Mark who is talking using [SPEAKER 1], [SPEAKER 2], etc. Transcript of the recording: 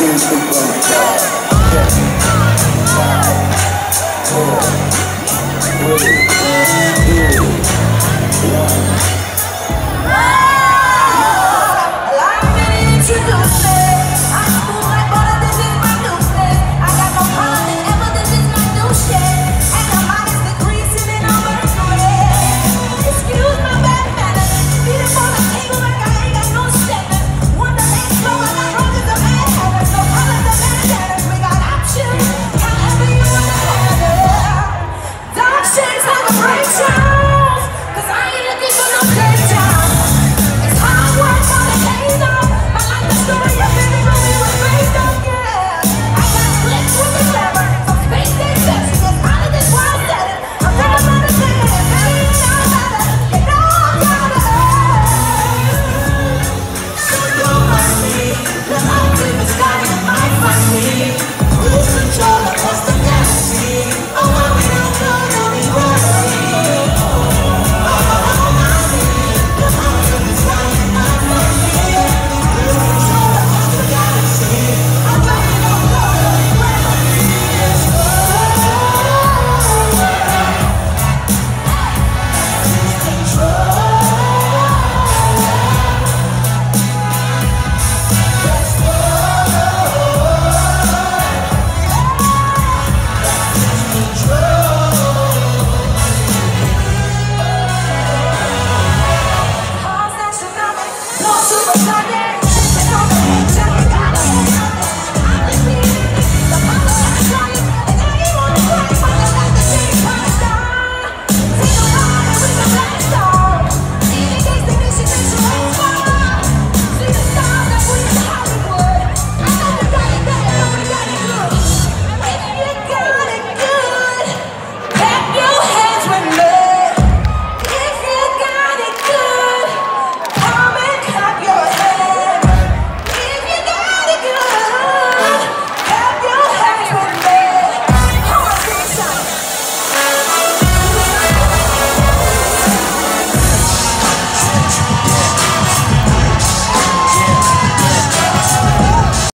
[SPEAKER 1] listening to Bone Club. Yes. Five, four, three.
[SPEAKER 2] Vamos, Flamengo!